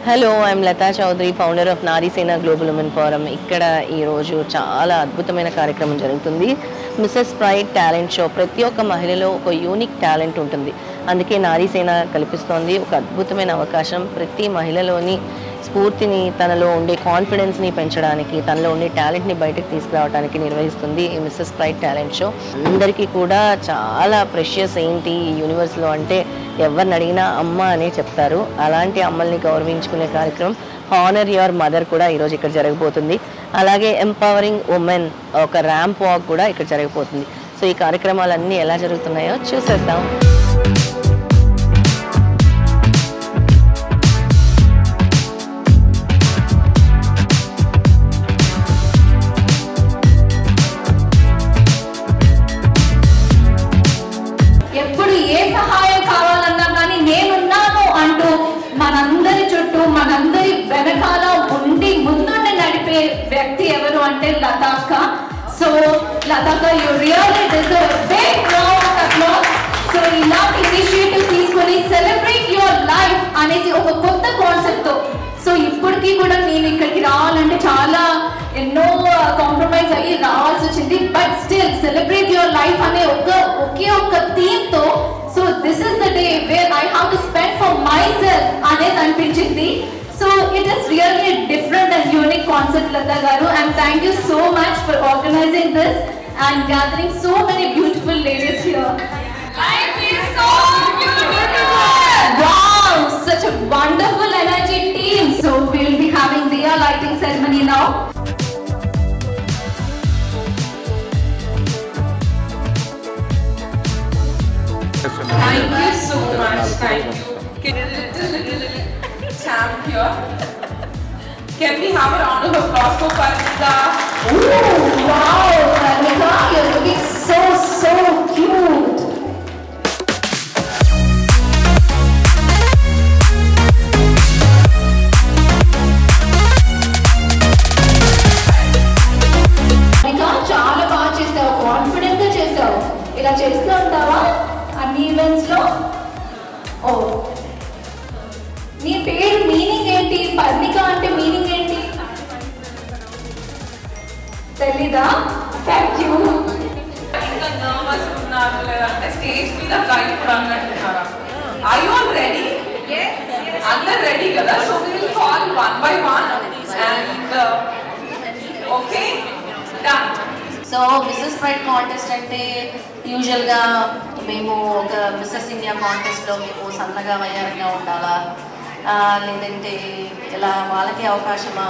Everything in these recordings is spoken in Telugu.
Hello I'm Latha Chaudhary founder of Narisena global women forum ఇక్కడ ఈరోజు చాలా అద్భుతమైన కార్యక్రమం జరుగుతుంది. మిస్సెస్ ప్రైడ్ టాలెంట్ షో ప్రతి ఒక్క మహిళలో ఒక యూనిక్ టాలెంట్ ఉంటుంది. అందుకే నారీసేన కల్పిస్తోంది. ఒక అద్భుతమైన అవకాశం ప్రతి మహిళలోని స్ఫూర్తిని తనలో ఉండే కాన్ఫిడెన్స్ని పెంచడానికి తనలో ఉండే టాలెంట్ని బయటకు తీసుకురావడానికి నిర్వహిస్తుంది ఈ మిస్సెస్ ప్రైడ్ టాలెంట్ షో అందరికీ కూడా చాలా ప్రెషియస్ ఏంటి ఈ యూనివర్స్లో అంటే ఎవరిని అడిగినా అమ్మ అనే చెప్తారు. అలాంటి అమ్మల్ని గౌరవించుకునే కార్యక్రమం హానర్ యువర్ మదర్ కూడా ఈరోజు ఇక్కడ జరగబోతుంది. అలాగే ఎంపవరింగ్ ఉమెన్ ఒక ర్యాంప్ వాక్ కూడా ఇక్కడ జరగబోతుంది. సో ఈ కార్యక్రమాలన్నీ ఎలా జరుగుతున్నాయో చూసేద్దాం. Really deserve a big round of applause. So ఇలాంటి ఇనిషియేటివ్ తీసుకొని సెలబ్రేట్ యువర్ లైఫ్ అనేది ఒక కొత్త కాన్సెప్ట్తో సో ఇప్పటికీ కూడా నేను ఇక్కడికి రావాలంటే చాలా ఎన్నో uh, కాంప్రమైజ్ అయ్యి రావాల్సి వచ్చింది. But still celebrate your life అనే ఒక ఒకే ఒక థీమ్తో so this is the day where I have to spend for myself అనేది అనిపించింది. So it is really different and unique concept Latha గారు. And thank you so much for organizing this and gathering so many beautiful ladies here. I feel so beautiful! Wow! Such a wonderful energy team! So we'll be having the lighting ceremony now. Thank you so much, thank you. Little, little, little champ here. Can we have a round of applause for Parvita? Ooh, wow! Mrs Pride contest అంటే యూజువల్గా మేము ఒక మిస్సెస్ ఇండియా కాంటెస్ట్లో మేము సన్నగా వయ్యారంగా ఉండాలా? లేదంటే ఇలా వాళ్ళకి అవకాశమా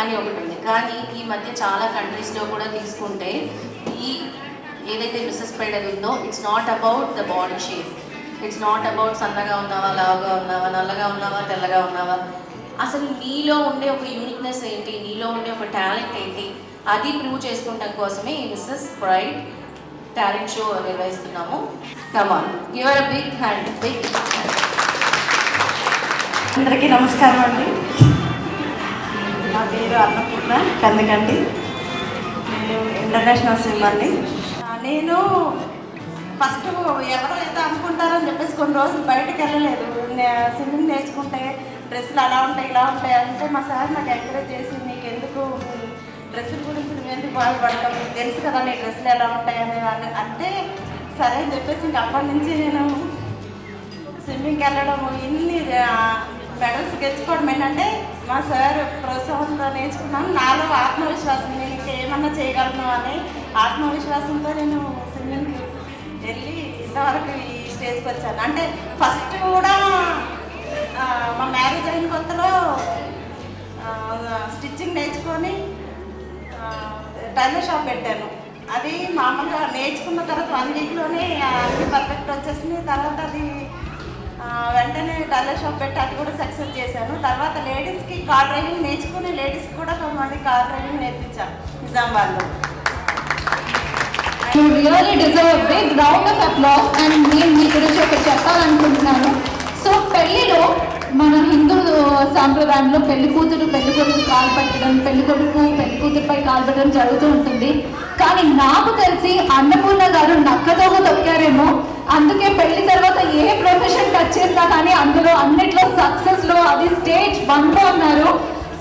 అని ఒకటి ఉంది. కానీ ఈ మధ్య చాలా కంట్రీస్లో కూడా తీసుకుంటే ఈ ఏదైతే మిస్సెస్ ప్రైడ్ అది ఉందో it's not about the body shape it's not about సన్నగా ఉన్నావా లావుగా ఉన్నావా నల్లగా ఉన్నావా తెల్లగా ఉన్నావా. అసలు నీలో ఉండే ఒక యూనిక్నెస్ ఏంటి? నీలో ఉండే ఒక టాలెంట్ ఏంటి? అది ప్రూవ్ చేసుకుంటాం కోసమే ఈ మిస్సెస్ ప్రైడ్ టాలెంట్ షో నిర్వహిస్తున్నాము. Come on your big hand big అందరికీ నమస్కారం అండి. నా పేరు అన్నపూర్ణ కందకండి నేను ఇంటర్నేషనల్ స్విమ్ అండి నేను ఫస్ట్ ఎవరో ఏదో అనుకుంటారని చెప్పేసి కొన్ని రోజులు బయటకు వెళ్ళలేదు. స్విమ్మింగ్ నేర్చుకుంటే డ్రెస్సులు అలా ఉంటాయి ఇలా ఉంటాయి అంటే మా సార్ నాకు ఎంకరేజ్ చేసి నీకు ఎందుకు డ్రెస్సుల గురించి మేము ఎందుకు బాధపడతావు? తెలుసు కదా నీ డ్రెస్సులు ఎలా ఉంటాయని అని- అంటే సరే అని చెప్పేసి ఇంక అప్పటి నుంచి నేను స్విమ్మింగ్కి వెళ్ళడం ఇన్ని మెడల్స్ గెలుచుకోవడం ఏంటంటే మా సార్ ప్రోత్సాహంతో నేర్చుకున్నాను. నాలో ఆత్మవిశ్వాసం నేను ఇంకేమన్నా చేయగలను అని ఆత్మవిశ్వాసంతో నేను స్విమ్మింగ్కి వెళ్ళి ఇంతవరకు ఈ స్టేజ్కి వచ్చాను. అంటే ఫస్ట్ కూడా మా మ్యారేజ్ అయిన కొత్తలో స్టిచ్చింగ్ నేర్చుకొని టైలర్ షాప్ పెట్టాను. అది మామూలుగా నేర్చుకున్న తర్వాత వన్ వీక్లోనే అన్ని పర్ఫెక్ట్ వచ్చేసింది. తర్వాత అది వెంటనే టైలర్ షాప్ పెట్టి అది కూడా సక్సెస్ చేశాను. తర్వాత లేడీస్కి కార్ డ్రైవింగ్ నేర్చుకుని లేడీస్కి కూడా కొంతమంది కార్ డ్రైవింగ్ నేర్పించాను నిజామాబాద్లో. You really deserve big round of applause and నేను మీ గురించి ఒకటి చెప్పాలనుకుంటున్నాను. సో పెళ్ళిలో మన హిందూ సాంప్రదాయంలో పెళ్ళి కూతురు పెళ్ళి కొడుకు కాలు పెట్టడం పెళ్ళి కొడుకు పెళ్ళి కూతురుపై కాలు పెట్టడం జరుగుతూ ఉంటుంది. కానీ నాకు తెలిసి అన్నపూర్ణ గారు నక్కతోగా తొక్కారేమో. అందుకే పెళ్ళి తర్వాత ఏ ప్రొఫెషన్ టచ్ చేసినా కానీ అందులో అన్నిట్లో సక్సెస్లో అది స్టేజ్ వన్లో ఉన్నారు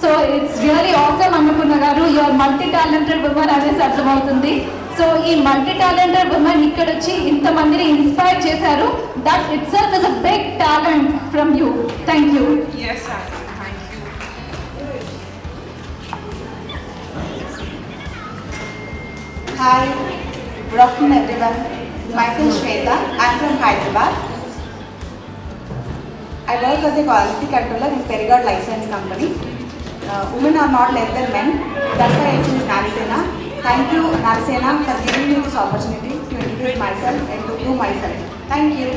so it's really awesome Annapurna గారు. యువర్ మల్టీ టాలెంటెడ్ ఉమెన్ అనేసి అర్థమవుతుంది. సో ఈ మల్టీ టాలెంటెడ్ ఉమెన్ ఇక్కడ వచ్చి ఇంతమందిని ఇన్స్పైర్ చేశారు that itself is a big talent from you thank you Yes, Aunty. Thank you. Hi, good afternoon everyone. Myself Shweta, I'm from Hyderabad. I work as a quality controller in Perigord License Company. Uh, women are not less than men. That's why I choose Narisena. Thank you Narisena for giving me this opportunity to introduce myself and to do myself. Thank you.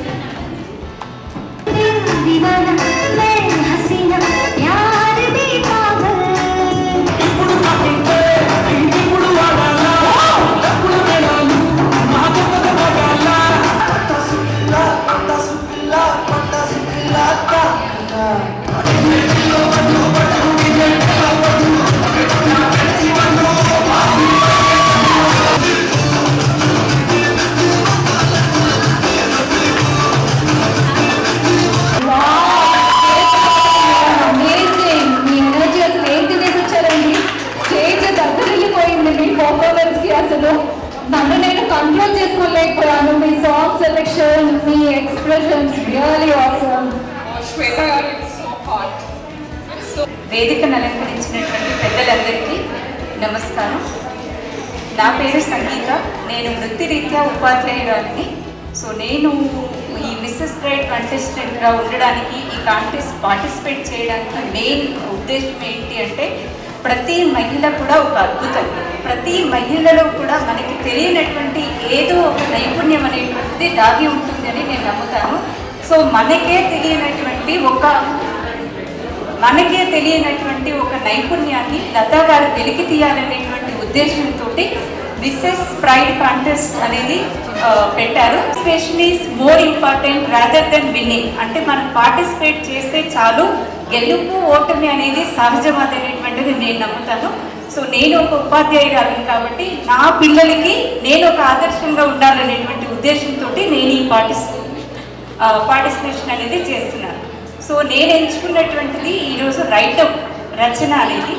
Control చేసుకోలేకపోయాను మీ song selection me expressions really awesome Oh, Shweta, it's so వేదికను అలంకరించినటువంటి పెద్దలందరికీ నమస్కారం. నా పేరు సంగీత. నేను వృత్తిరీత్యా ఉపాధ్యాయురాలిని. సో నేను ఈ మిస్సెస్ బ్రైడ్ కంటెస్టెంట్గా ఉండడానికి ఈ కాంటెస్ట్ పార్టిసిపేట్ చేయడానికి మెయిన్ ఉద్దేశం ఏంటి అంటే ప్రతి మహిళ కూడా ఒక అద్భుతం. ప్రతి మహిళలో కూడా మనకి తెలియనటువంటి ఏదో ఒక నైపుణ్యం అనేటువంటిది దాగి ఉంటుందని నేను నమ్ముతాను. సో మనకే తెలియనటువంటి ఒక మనకే తెలియనటువంటి ఒక నైపుణ్యాన్ని లతా గారు వెలికి తీయాలనేటువంటి ఉద్దేశంతో మిస్సెస్ ప్రైడ్ కాంటెస్ట్ అనేది పెట్టారు. Special is more important rather than winning అంటే మనం పార్టిసిపేట్ చేస్తే చాలు గెలుపు ఓటమి అనేది సహజం అనేటువంటిది నేను నమ్ముతాను. సో నేను ఒక ఉపాధ్యాయురాలను కాబట్టి నా పిల్లలకి నేను ఒక ఆదర్శంగా ఉండాలనేటువంటి ఉద్దేశంతో నేను ఈ పార్టిస్ పార్టిసిపేషన్ అనేది చేస్తున్నాను. సో నేను ఎంచుకున్నటువంటిది ఈరోజు రైటప్ రచన అనేది.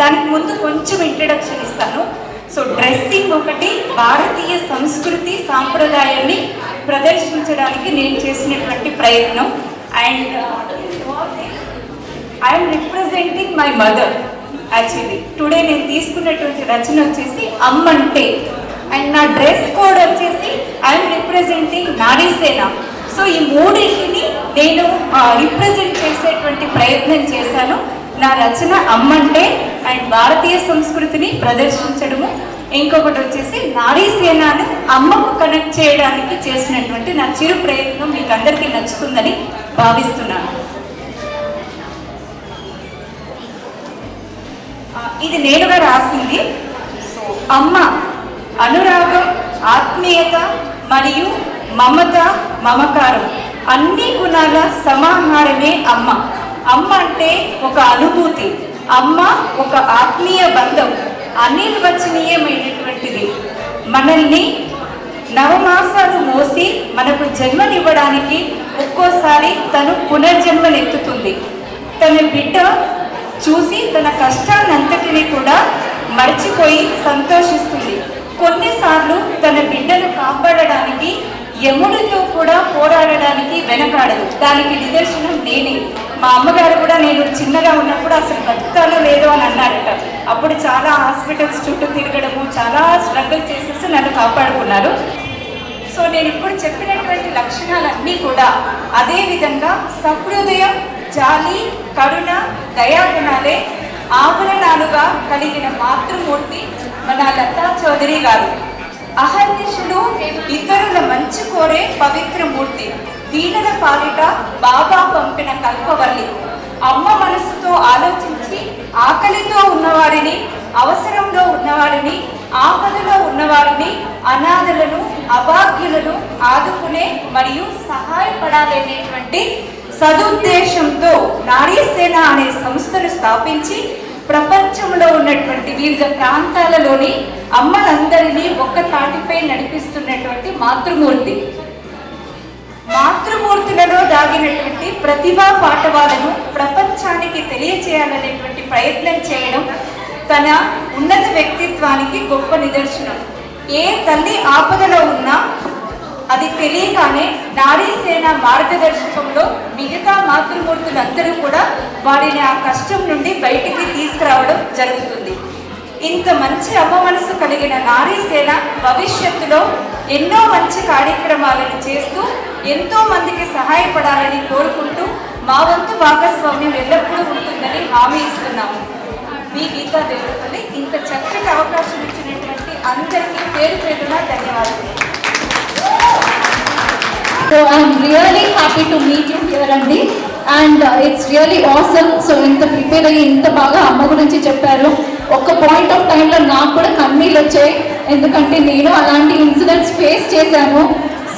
దానికి ముందు కొంచెం ఇంట్రడక్షన్ ఇస్తాను. సో డ్రెస్సింగ్ ఒకటి భారతీయ సంస్కృతి సాంప్రదాయాన్ని ప్రదర్శించడానికి నేను చేసినటువంటి ప్రయత్నం. And I'm representing my mother actually today నేను తీసుకున్నటువంటి రచన వచ్చేసి అమ్మంటే. అండ్ నా డ్రెస్ కోడ్ వచ్చేసి ఐఎమ్ రిప్రజెంటింగ్ నారీసేన. సో ఈ మూడింటిని నేను రిప్రజెంట్ చేసేటువంటి ప్రయత్నం చేశాను. నా రచన అమ్మంటే అండ్ భారతీయ సంస్కృతిని ప్రదర్శించడము. ఇంకొకటి వచ్చేసి నారీసేనను అమ్మకు కనెక్ట్ చేయడానికి చేసినటువంటి నా చిరు ప్రయత్నం మీకు అందరికీ నచ్చుతుందని భావిస్తున్నాను. ఇది నేనుగా రాసింది. సో అమ్మ అనురాగం ఆత్మీయత మరియు మమత మమకారం అన్ని గుణాల సమాహారమే అమ్మ. అమ్మ అంటే ఒక అనుభూతి. అమ్మ ఒక ఆత్మీయ బంధం. అనిర్వచనీయమైనటువంటిది. మనల్ని నవమాసాలు మోసి మనకు జన్మనివ్వడానికి ఒక్కోసారి తను పునర్జన్మనెత్తుతుంది తన బిడ్డ చూసి తన కష్టాన్నంతటిని కూడా మర్చిపోయి సంతోషిస్తుంది. కొన్నిసార్లు తన బిడ్డను కాపాడడానికి యముడితో కూడా పోరాడడానికి వెనకాడదు. దానికి నిదర్శనం నేనే. మా అమ్మగారు కూడా నేను చిన్నగా ఉన్నప్పుడు అసలు బతుకాలో లేదో అని అన్నారట. అప్పుడు చాలా హాస్పిటల్స్ చుట్టూ తిరగడము చాలా స్ట్రగుల్ చేసేసి నన్ను కాపాడుకున్నారు. సో నేను ఇప్పుడు చెప్పినటువంటి లక్షణాలన్నీ కూడా అదేవిధంగా సహృదయం జాలి కరుణ దయాగుణాలే ఆభరణాలుగా కలిగిన మాతృమూర్తి మన లతా చౌదరి గారు. అహర్నిషుడు ఇతరుల మంచి కోరే పవిత్ర మూర్తి. దీనుల పాలిట బాబా పంపిన కల్పవల్లి. అమ్మ మనసుతో ఆలోచించి ఆకలితో ఉన్నవారిని అవసరంలో ఉన్నవారిని ఆపదలో ఉన్నవారిని అనాథలను అభాగ్యులను ఆదుకునే మరియు సహాయపడాలనేటువంటి సదుద్దేశంతో నారీసేన అనే సంస్థను స్థాపించి ప్రపంచంలో ఉన్నటువంటి వివిధ ప్రాంతాలలోని అమ్మలందరినీ ఒక్క తాటిపై నడిపిస్తున్నటువంటి మాతృమూర్తి. మాతృమూర్తులలో దాగినటువంటి ప్రతిభా పాఠవాలను ప్రపంచానికి తెలియచేయాలనేటువంటి ప్రయత్నం చేయడం తన ఉన్నత వ్యక్తిత్వానికి గొప్ప నిదర్శనం. ఏ తల్లి ఆపదలో ఉన్నా అది తెలియగానే నారీసేన మార్గదర్శకంలో మిగతా మాతృమూర్తులందరూ కూడా వారిని ఆ కష్టం నుండి బయటికి తీసుకురావడం జరుగుతుంది. ఇంత మంచి అపమనసు కలిగిన నారీసేన భవిష్యత్తులో ఎన్నో మంచి కార్యక్రమాలను చేస్తూ ఎంతో మందికి సహాయపడాలని కోరుకుంటూ మా వంతు భాగస్వామ్యం ఎల్లప్పుడూ ఉంటుందని హామీ ఇస్తున్నాము. మీ గీతా దేవతల్లి ఇంత చక్కటి అవకాశం ఇచ్చినటువంటి అందరికీ పేరు పేరున ధన్యవాదాలు. So I'm really happy to meet you here అండి and it's really awesome so ఇంత ప్రిపేర్ అయ్యి ఇంత బాగా అమ్మ గురించి చెప్పారు. ఒక పాయింట్ ఆఫ్ టైంలో నాకు కూడా కన్నీళ్ళు వచ్చాయి. ఎందుకంటే నేను అలాంటి ఇన్సిడెంట్స్ ఫేస్ చేశాను.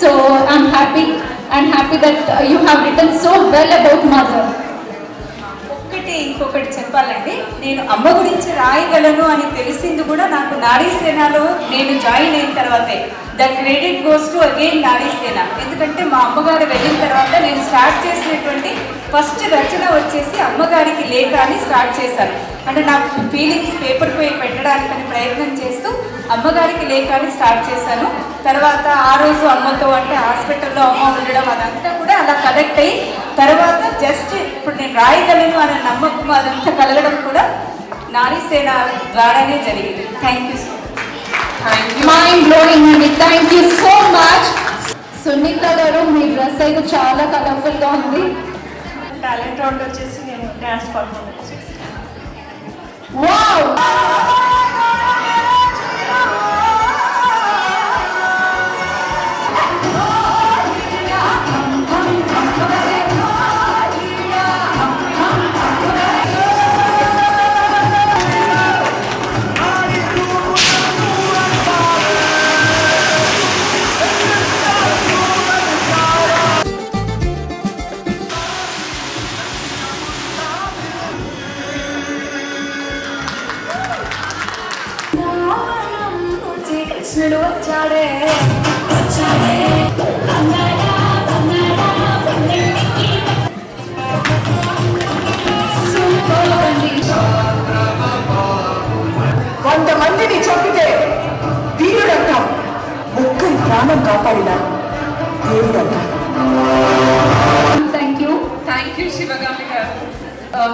So I'm happy and happy that you have return so well about mother ఒక్కటి ఇంకొకటి చెప్పాలండి. నేను అమ్మ గురించి రాయగలను అని తెలిసింది కూడా నాకు నారీ సేనలో నేను జాయిన్ అయిన తర్వాతే. The credit goes to again Nari Sena. ఎందుకంటే మా అమ్మగారు వెళ్ళిన తర్వాత నేను స్టార్ట్ చేసినటువంటి ఫస్ట్ రచన వచ్చేసి అమ్మగారికి లేఖ అని స్టార్ట్ చేశాను. అంటే నాకు ఫీలింగ్స్ పేపర్ పై పెట్టడానికి ప్రయత్నం చేస్తూ అమ్మగారికి లేఖ అని స్టార్ట్ చేశాను. తర్వాత ఆ రోజు అమ్మతో అంటే హాస్పిటల్లో అమ్మ ఉండడం అదంతా కూడా అలా కనెక్ట్ అయ్యి తర్వాత జస్ట్ ఇప్పుడు నేను రాయగలను అనే నమ్మకం అదంతా కలగడం కూడా నారీసేన ద్వారానే జరిగింది. Thank you so you mind blowing అండి thank you so much Sunitha గారు మీ డ్రెస్ అయితే చాలా కలర్ఫుల్గా ఉంది. టాలెంట్ రౌండ్ వచ్చేసి నేను dance performance wow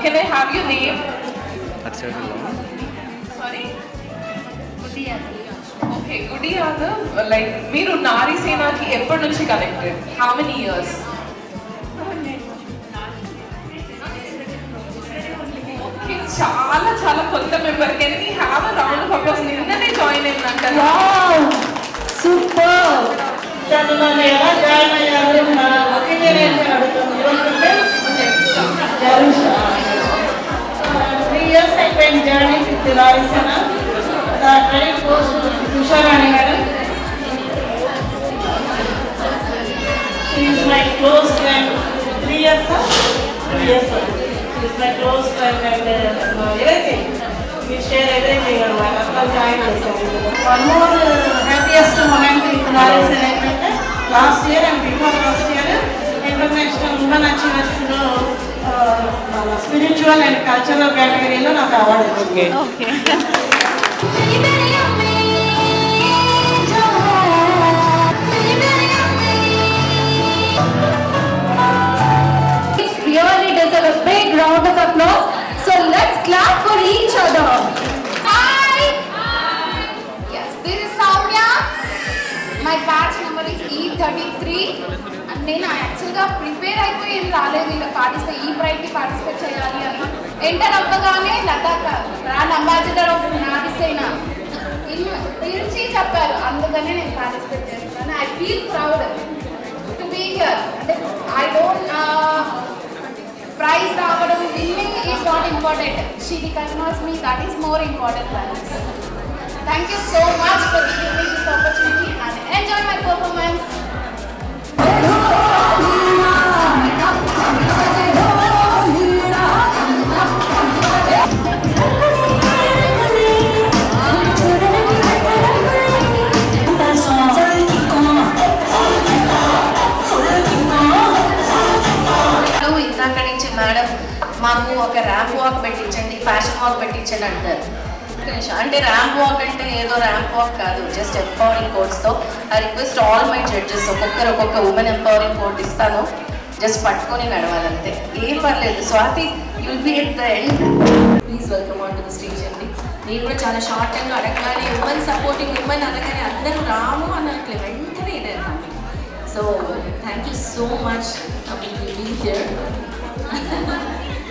can I have your name? Sorry? Okay Gudi Yadav like మీరు నారీ సేనాకి ఎప్పటి నుంచి connected how many years okay చాలా చాలా కొత్త member can we have a round of applause నిన్ననే జాయిన్ అయిందంట. వావ్ సూపర్ తను నన్ను ఎలా జాయిన్ అయ్యారు నా ఒపీనియన్ ఏంటి journey with course Usharani madam is my close friend three years three years is my close friend me share ఏదైతే అనమాట అట్లా జాయిన్ చేశాను one more happiest moment with Rayasena ఏంటంటే last year and before last year international women అచీవర్స్లో spiritual and cultural కేటగిరీలో నాకు అవార్డు వచ్చింది. the our winning is not important. Shri Karmasmi, that is more important than us. Thank you so much for giving me this opportunity and enjoy my performance. మాకు ఒక ర్యాంప్ వాక్ పెట్టించండి ఫ్యాషన్ వాక్ పెట్టించండి అంటారు. అంటే ర్యాంప్ వాక్ అంటే ఏదో ర్యాంప్ వాక్ కాదు just empowering కోడ్స్తో I request all my judges ఒక్కొక్కరు ఒక్కొక్క ఉమెన్ ఎంపవరింగ్ కోడ్ ఇస్తాను. జస్ట్ పట్టుకొని నడవాలంతే. ఏం పర్లేదు. Swathi you'll be at the end please welcome on to the stage అండి. నేను కూడా చాలా షార్ట్ టైంలో అడగగానే ఉమెన్ సపోర్టింగ్ ఉమెన్ అనగానే అందరూ రాము అన్నట్లే. వెంటనే ఇదేస్తాను so thank you so much be here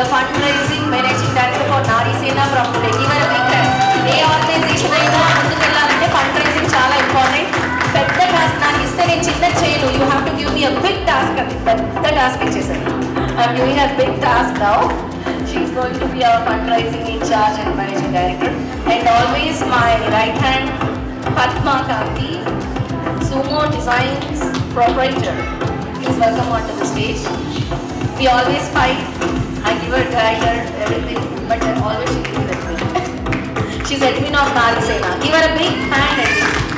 the fundraising managing director for Nari Sena from today. Give her a big clap. ఏ ఆర్గనైజేషన్ అయినా ముందుకు వెళ్ళాలంటే ఫండ్ రైజింగ్ చాలా ఇంపార్టెంట్ పెద్ద టాస్క్ నాకు ఇస్తే నేను చిన్న చేయను you have to give me a big task అది పెద్ద టాస్క్ ఇచ్చేసాను I'm giving a big task now she's going to be our fund raising in charge and managing director and always my right hand Padma Kanthi Sumo designs proprietor please welcome on to the stage we always fight. fever, tired, everything. But always she's with me. she's admin not bad Sena. Give her a big hand,